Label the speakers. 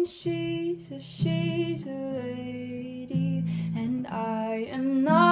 Speaker 1: and she's a she's a lady and I am not